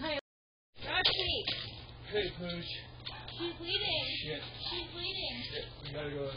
Hey, Roxy. Pooch. She's bleeding. Shit. She's bleeding. Shit. We gotta go.